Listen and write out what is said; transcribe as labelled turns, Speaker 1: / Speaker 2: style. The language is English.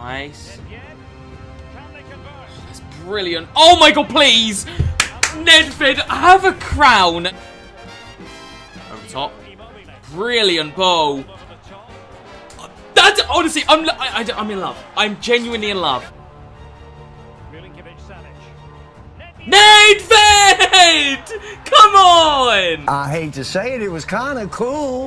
Speaker 1: Nice. That's brilliant. Oh my god, please! Nedved, have a crown! Over top. Brilliant bow. That's honestly, I'm, I, I, I'm in love. I'm genuinely in love. Nedved! Come on!
Speaker 2: I hate to say it, it was kind of cool.